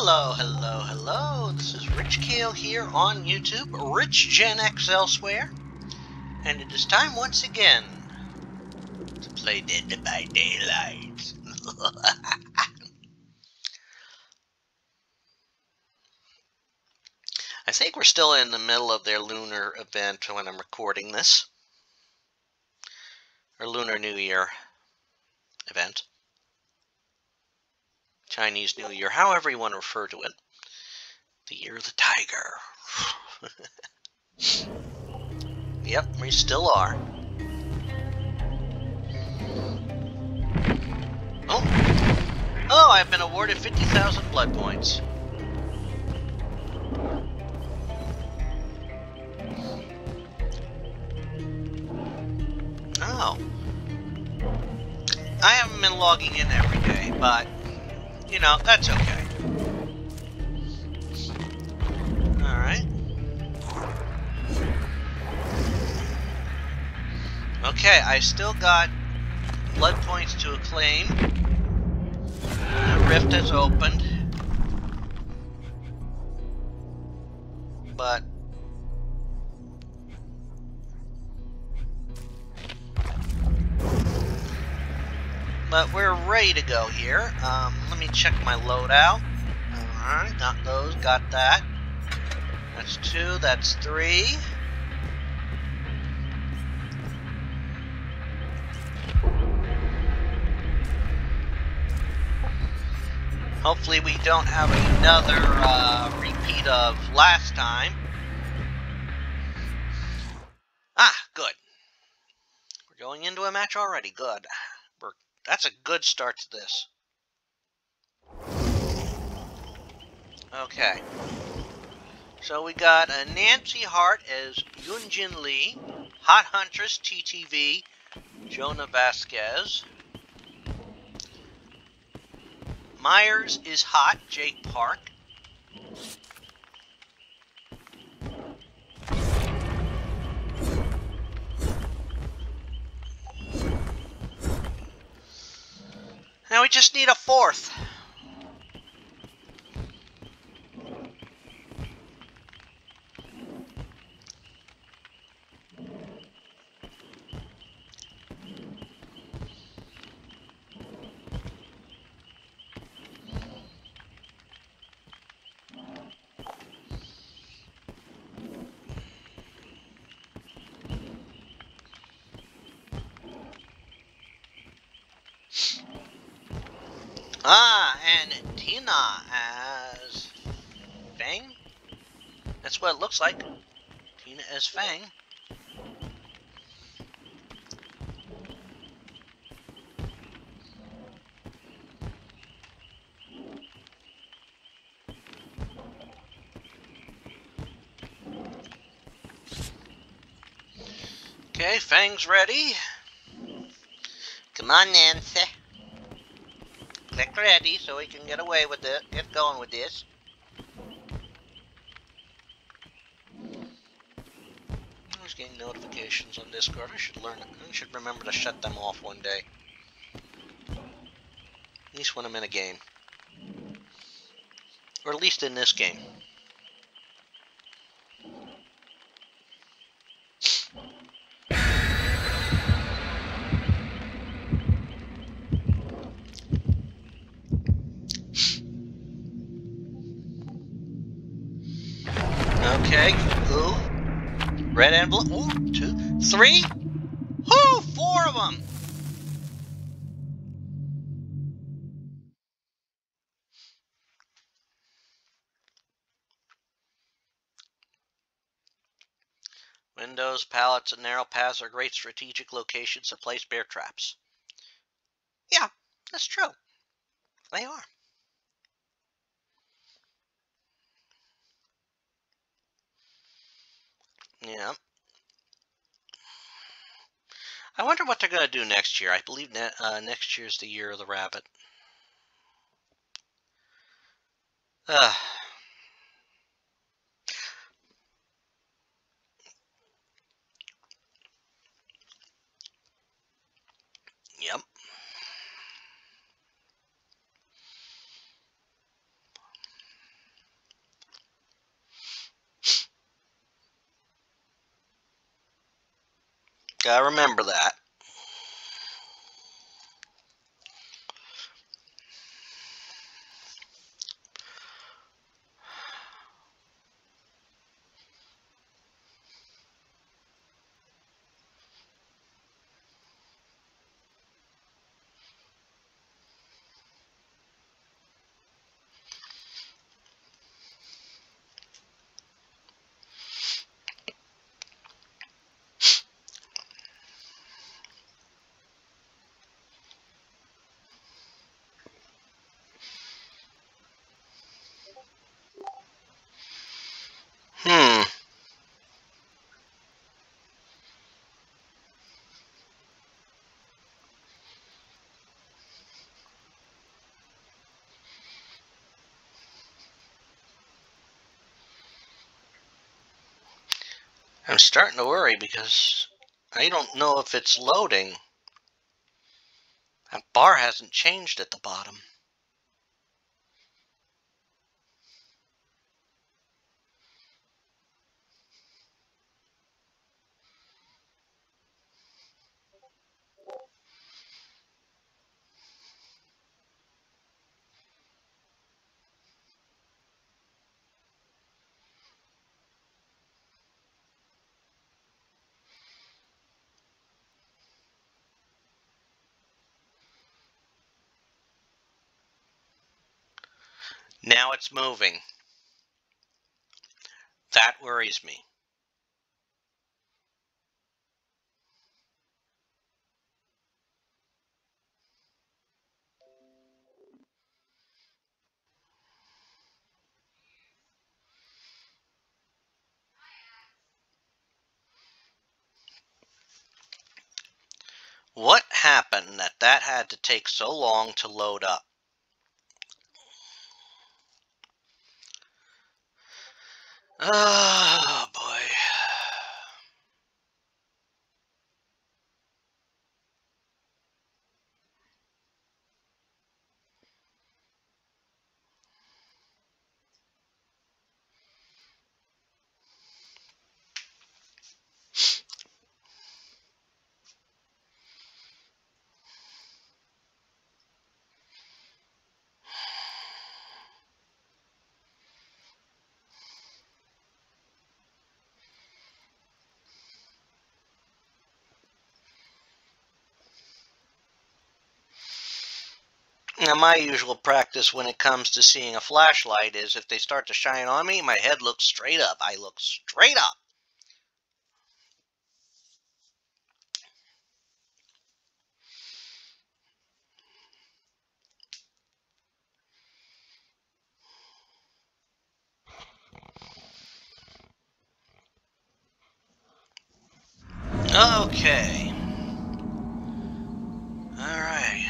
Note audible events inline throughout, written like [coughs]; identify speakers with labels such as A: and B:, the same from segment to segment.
A: Hello, hello, hello. This is Rich Cale here on YouTube, Rich Gen X elsewhere, and it is time once again to play Dead by Daylight. [laughs] I think we're still in the middle of their lunar event when I'm recording this, or Lunar New Year event. Chinese New Year, however you want to refer to it. The Year of the Tiger. [laughs] yep, we still are. Oh! Oh, I've been awarded 50,000 blood points. Oh. I haven't been logging in every day, but you know, that's okay. Alright. Okay, I still got blood points to acclaim. The rift has opened. But we're ready to go here. Um, let me check my loadout. Alright, got those, got that. That's two, that's three. Hopefully we don't have another uh, repeat of last time. Ah, good. We're going into a match already, good. That's a good start to this. Okay. So we got a Nancy Hart as Yun-Jin Lee, Hot Huntress TTV, Jonah Vasquez. Myers is hot, Jake Park. Now we just need a fourth. Ah, and Teena as Feng? That's what it looks like. Teena as Feng. Okay, Feng's ready. Come on, Nancy click ready so we can get away with it, get going with this. I was getting notifications on Discord. I should learn I should remember to shut them off one day. At least when I'm in a game. Or at least in this game. Okay, ooh. Red envelope. Ooh, two, three. Four of them. Windows, pallets, and narrow paths are great strategic locations to place bear traps. Yeah, that's true. They are. Yeah. I wonder what they're going to do next year. I believe ne uh, next year is the year of the rabbit. Uh, yep. Gotta remember that. I'm starting to worry because I don't know if it's loading. That bar hasn't changed at the bottom. Now it's moving. That worries me. What happened that that had to take so long to load up? Oh Now, my usual practice when it comes to seeing a flashlight is if they start to shine on me, my head looks straight up. I look straight up. Okay. All right.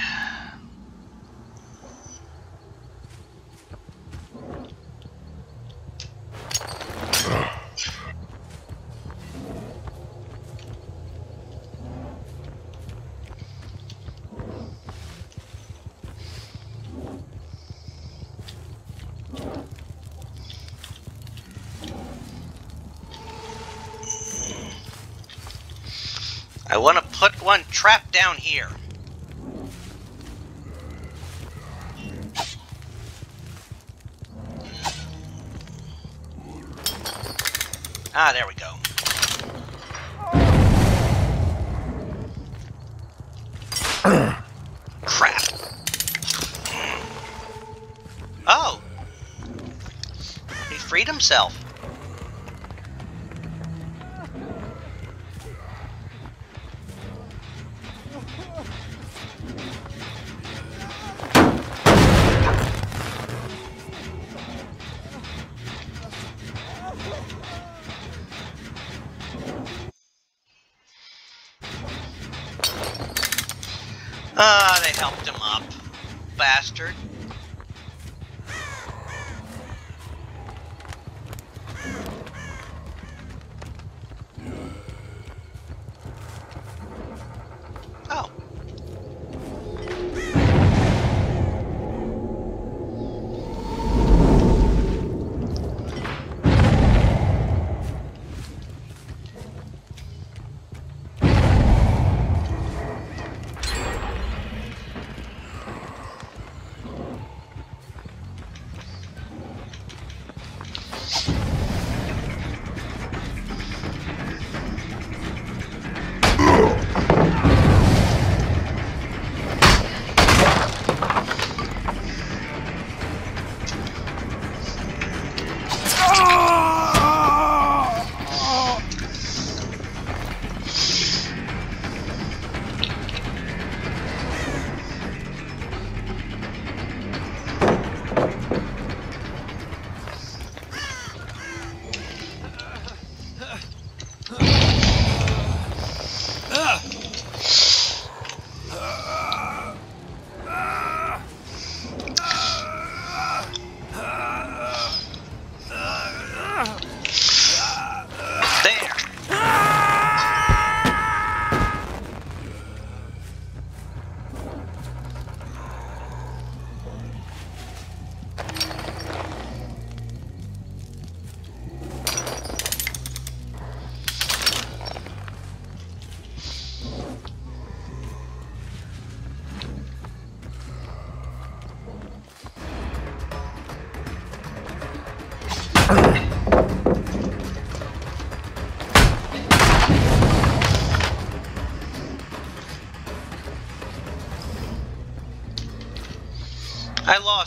A: I want to put one trap down here. Ah, there we go. [coughs] Crap. Oh! He freed himself.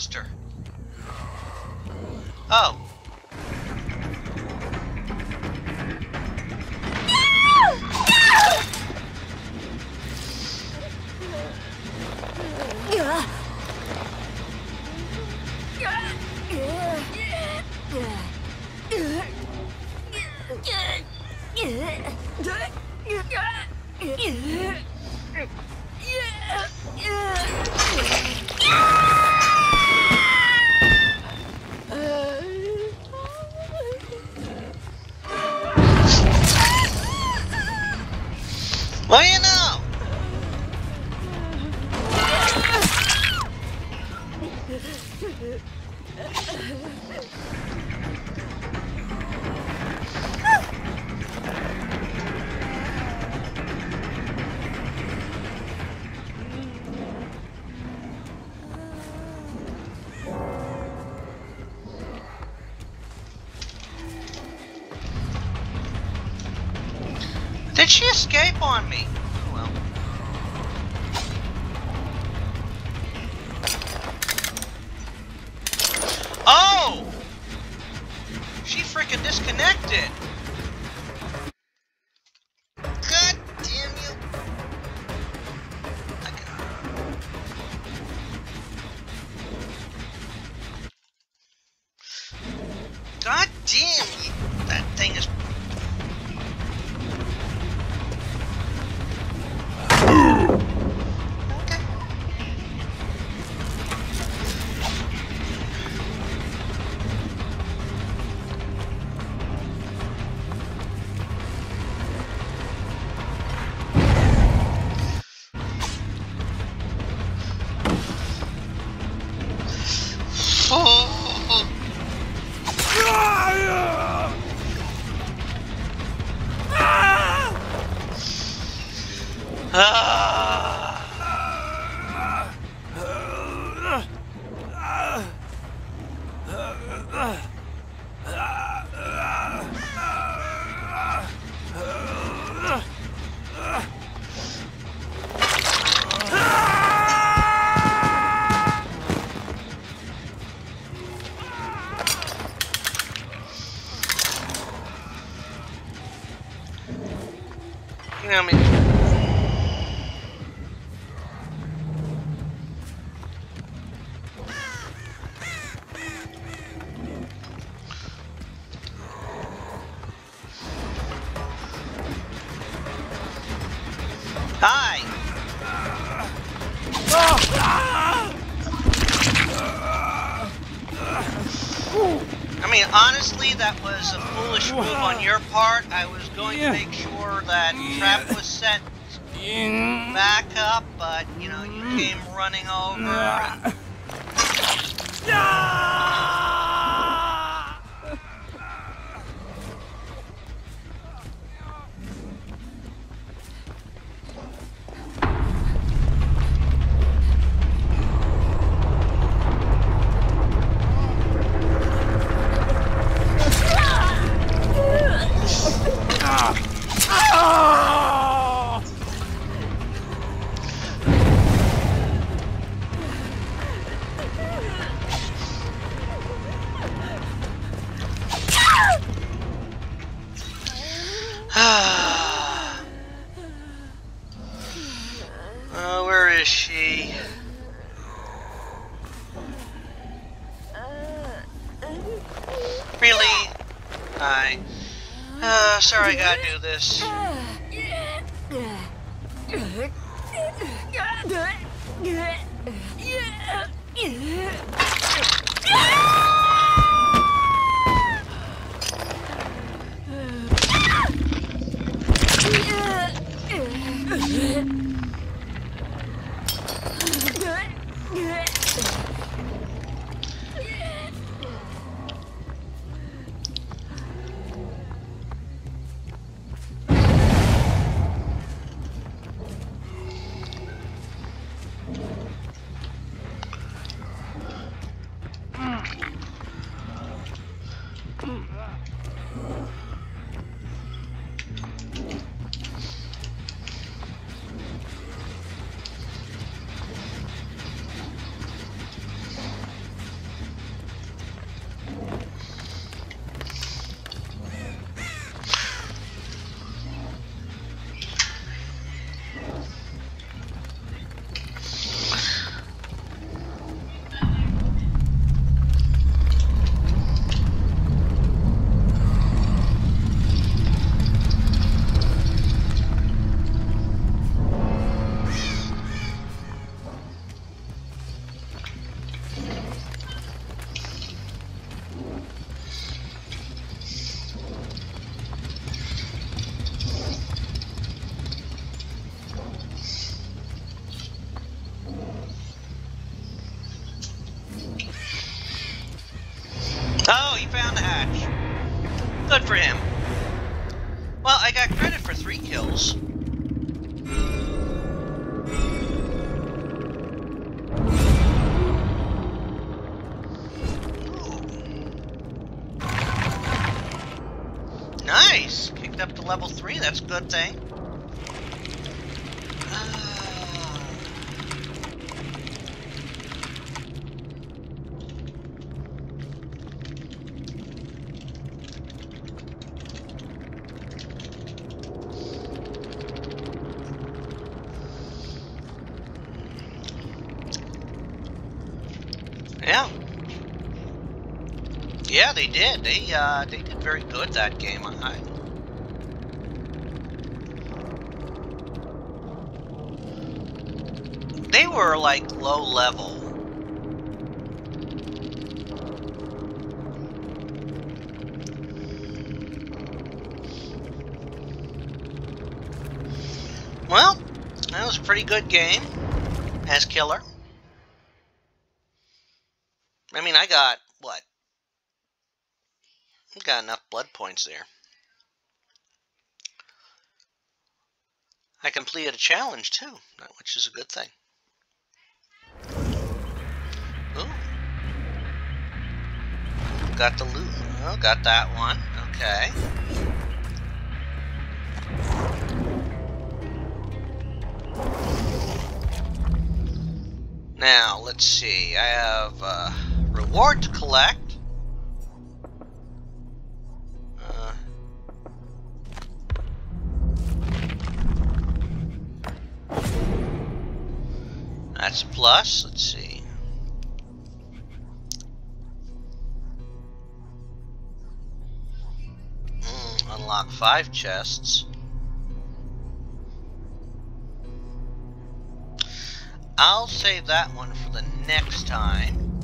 A: I. Oh. Did she escape on me? Oh, well. Oh! She freaking disconnected. Part. I was going to make sure that trap was set back up, but you know, you mm-hmm. came running over. and- that's a good thing. [sighs] Yeah. Yeah, they did. They uh, they did very good that game. I, they were like low level. Well, that was a pretty good game as killer. I mean, I got, what? I got enough blood points there. I completed a challenge, too, which is a good thing. Ooh. Got the loot. Oh, got that one. Okay. Now, let's see. I have... Uh, reward to collect. Uh, that's a plus. Let's see. Unlock five chests. I'll save that one for the next time.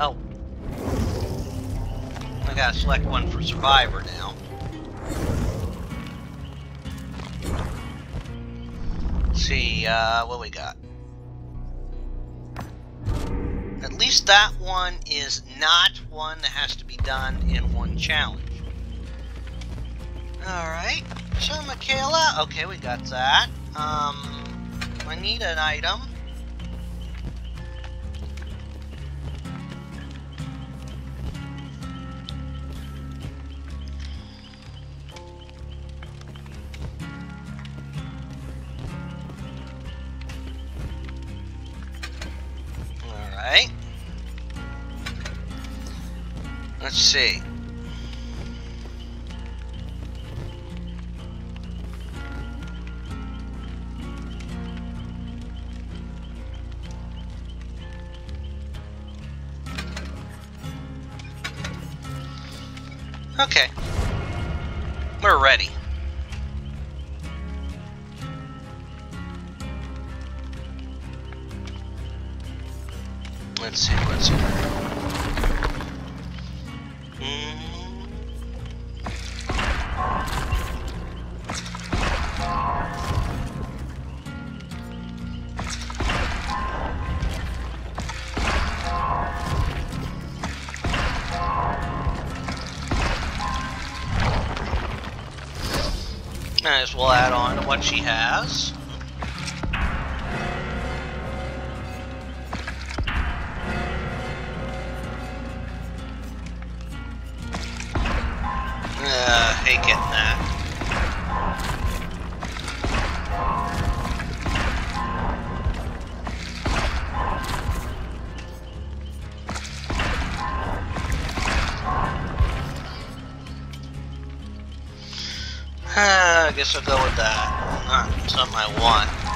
A: Oh. I gotta select one for Survivor now. Let's see, uh, what we got? At least that one is not one that has to be done in one challenge. Alright, so Mikaela, okay, we got that. Um, I need an item. All right. Let's see. Okay. We're ready. Let's see what's well add on to what she has. That. Not something I want.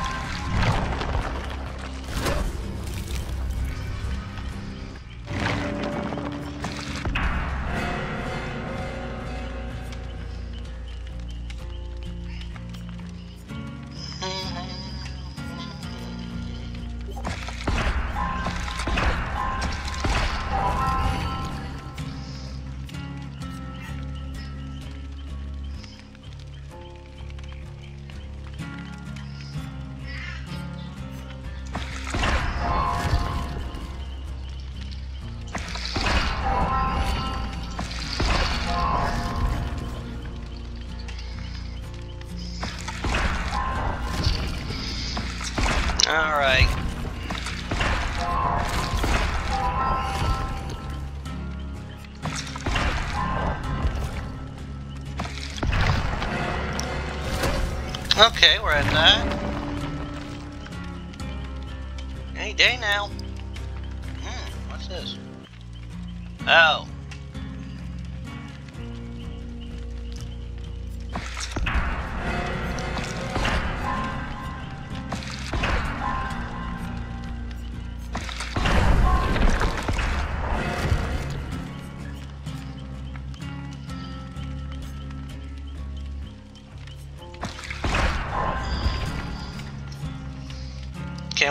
A: Okay, we're at 9.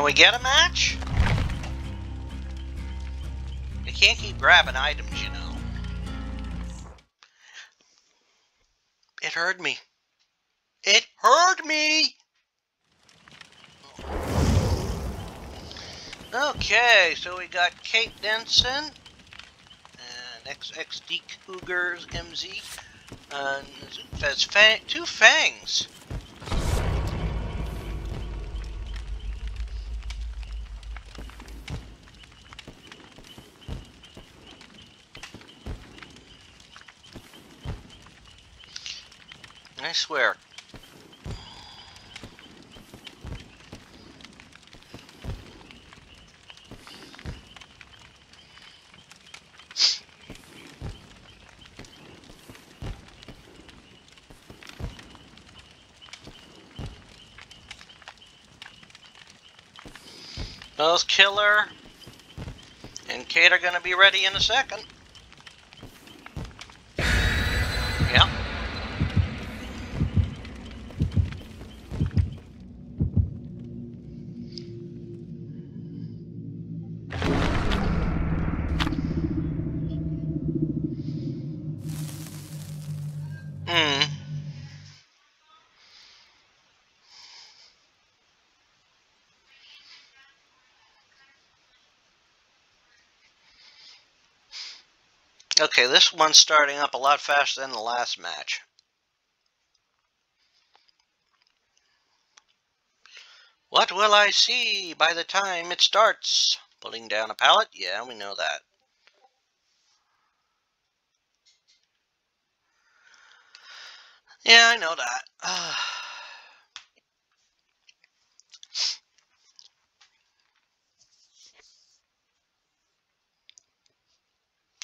A: Can we get a match? You can't keep grabbing items, you know. It hurt me. It hurt me! Okay, so we got Kate Denson, and XXD Cougars MZ, and has fang two fangs. I swear. Those Killer and Kate are going to be ready in a second. Okay, this one's starting up a lot faster than the last match. What will I see by the time it starts? Pulling down a pallet? Yeah, we know that. Yeah, I know that. [sighs]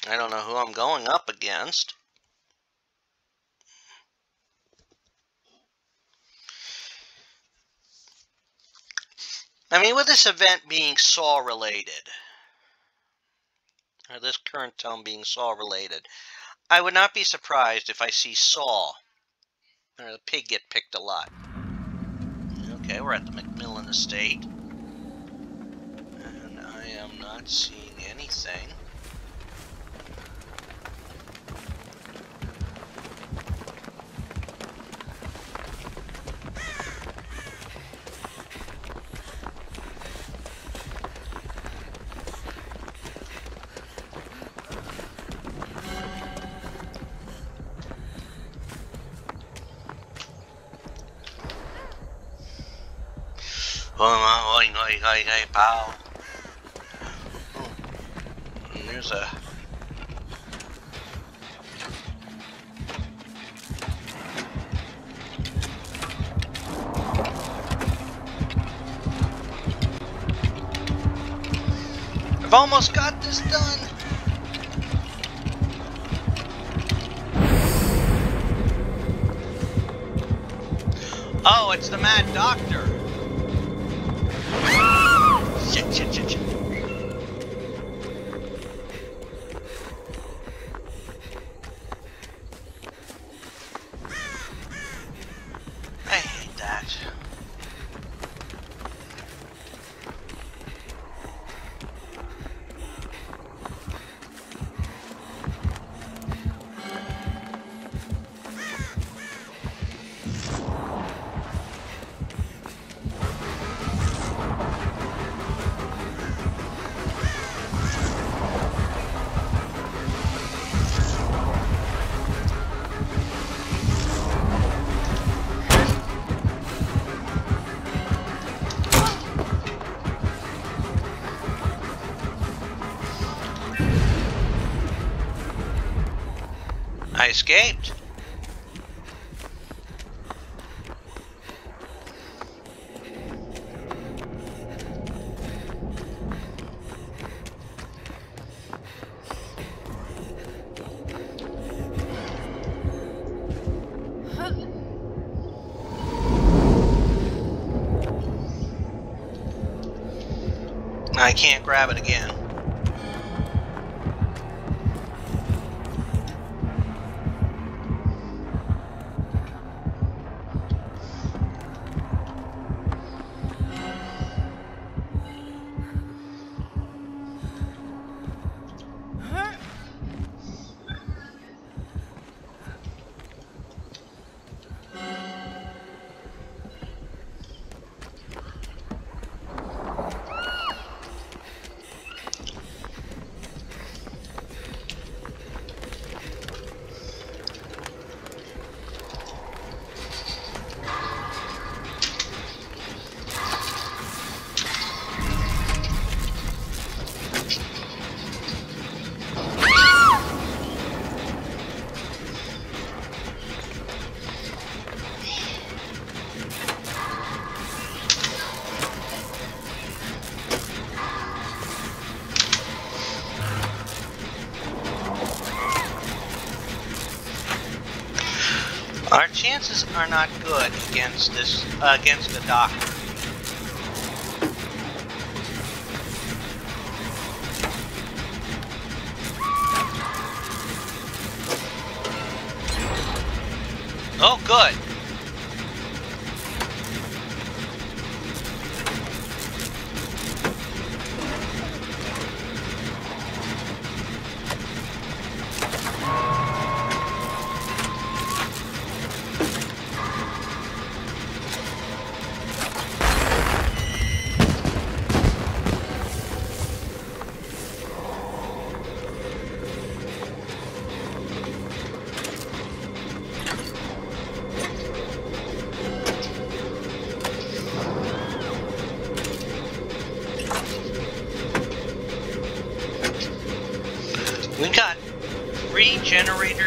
A: I don't know who I'm going up against. I mean, with this event being Saw related, or this current tone being Saw related, I would not be surprised if I see Saw or the pig get picked a lot. Okay, we're at the MacMillan estate. And I am not seeing anything. Oi, oi, pal. Hmm. There's a... I've almost got this done. Oh, it's the Mad Doctor. I escaped. I can't grab it again. Chances are not good against this uh, against the doctor.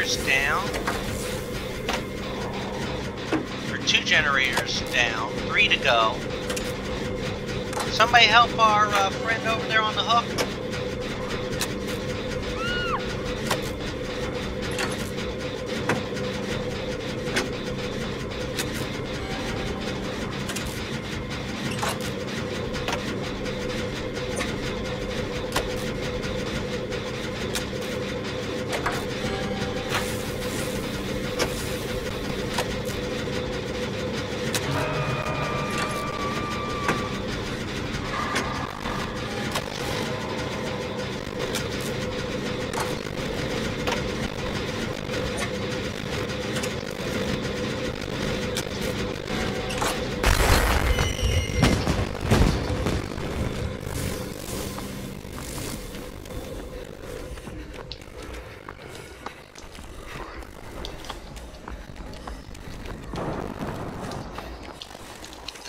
A: Generators down. Or two generators down, three to go. Somebody help our uh, friend over there on the hook.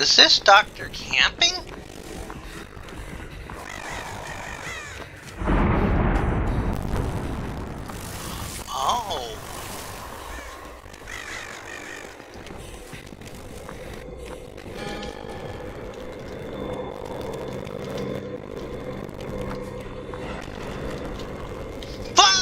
A: Is this Dr. Camping? Oh. Fuck!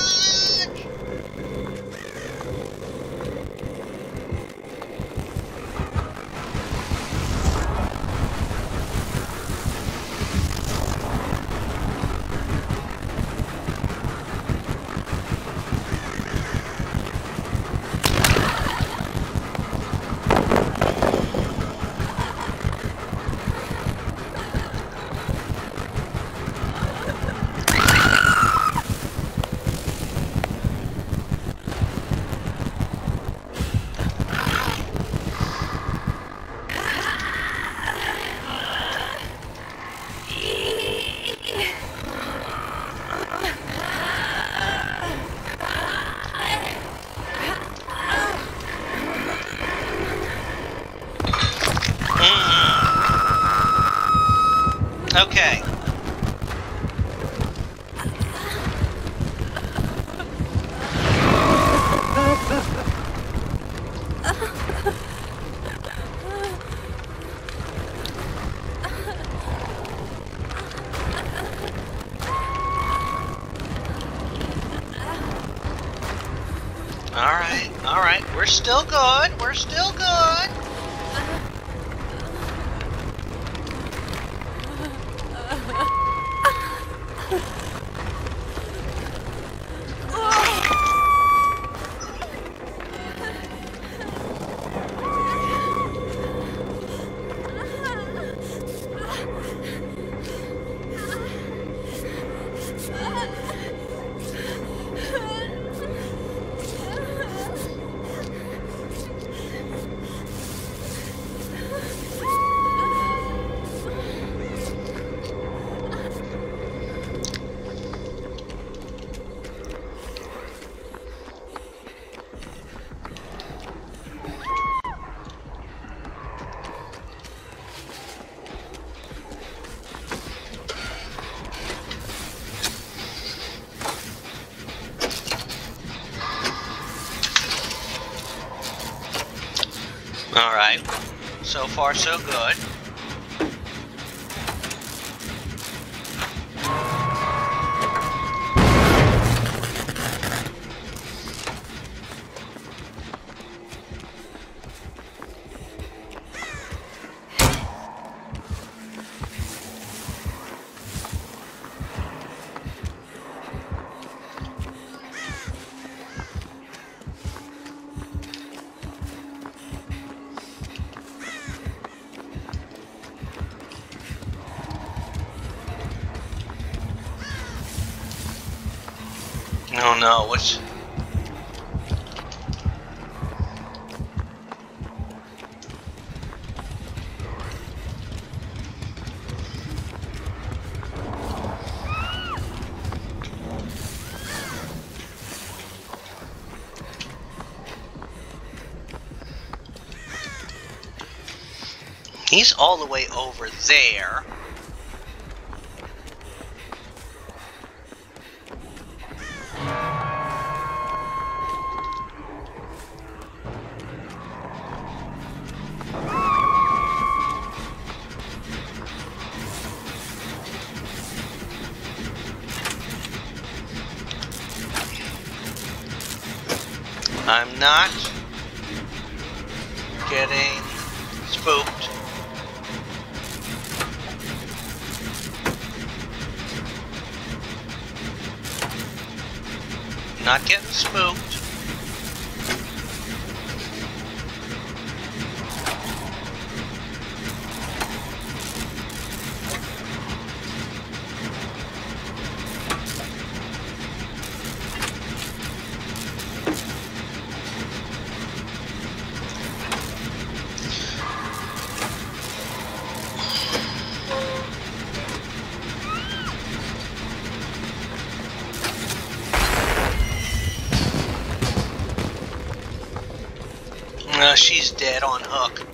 A: Mm. Okay. Alright, alright. We're still good. We're still good. So far, so good. He's all the way over there. She's dead on hook.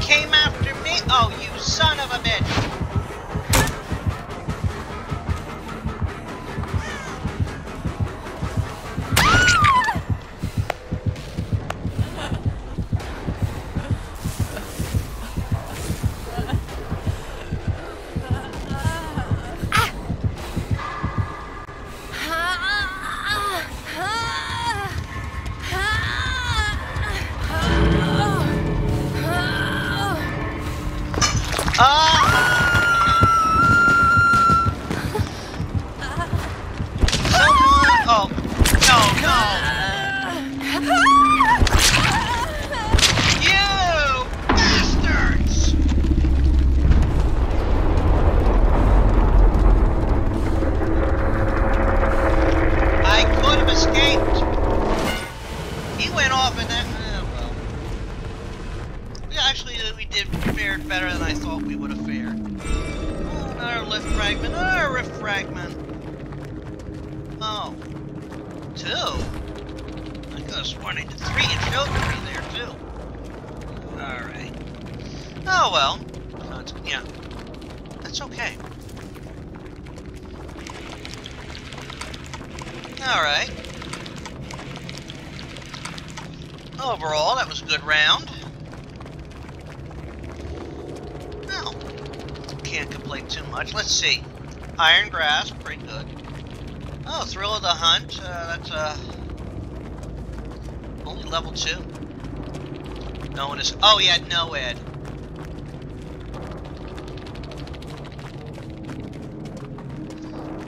A: Came after me? Oh, you son of a bitch! Yeah. That's okay. Alright. Overall, that was a good round. Well, can't complain too much. Let's see. Iron Grasp, pretty good. Oh, Thrill of the Hunt, uh, that's uh, only level 2. No one is... Oh, yeah, no Ed.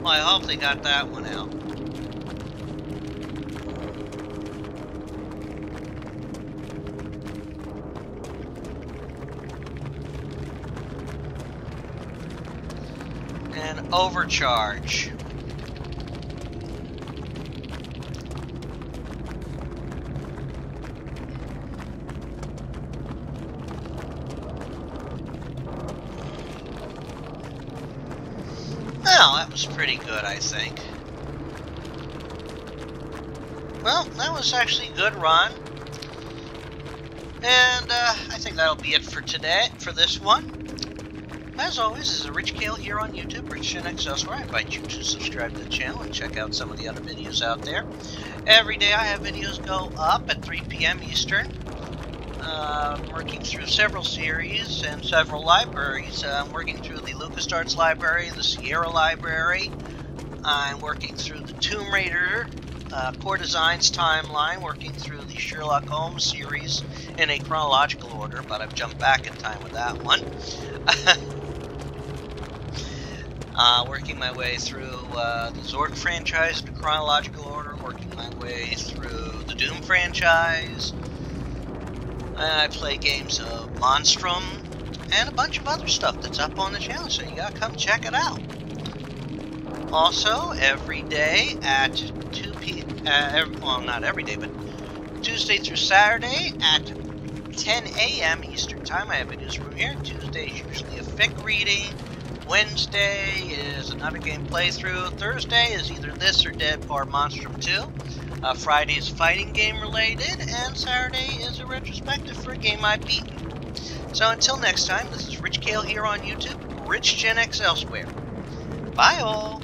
A: Well, I hope they got that one out. And overcharge. Good, I think. Well, that was actually a good run. And uh, I think that'll be it for today, for this one. As always, this is Rich Cale here on YouTube, Rich Gen X Elsewhere. I invite you to subscribe to the channel and check out some of the other videos out there. Every day I have videos go up at 3 p.m. Eastern. Uh, working through several series and several libraries. Uh, I'm working through the LucasArts library, the Sierra library. I'm working through the Tomb Raider uh, Core Designs timeline, working through the Sherlock Holmes series in a chronological order, but I've jumped back in time with that one. [laughs] uh, working my way through uh, the Zork franchise in a chronological order, working my way through the Doom franchise. I play games of Monstrum and a bunch of other stuff that's up on the channel, so you gotta come check it out. Also, every day at 2 p. Uh, well, not every day, but Tuesday through Saturday at 10 a.m. Eastern Time, I have videos from here. Tuesday is usually a fic reading. Wednesday is another game playthrough. Thursday is either this or Dead or Monstrum 2. Uh, Friday is fighting game related, and Saturday is a retrospective for a game I've beaten. So until next time, this is Rich Cale here on YouTube, Rich Gen X elsewhere. Bye all!